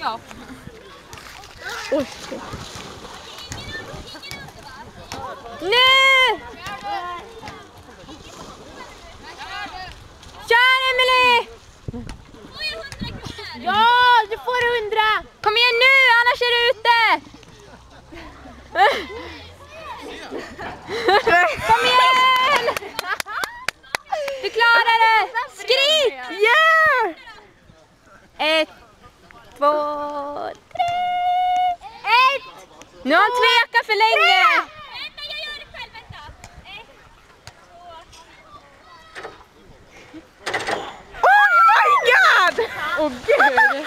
då. Oj. Nu! Kör Emily! Ja, du får hundra! Kom igen nu, annars är du ute! Kom igen! två, tre, ett! Nu har han tvekat för länge! Tre. Oh my god! Åh oh, gud!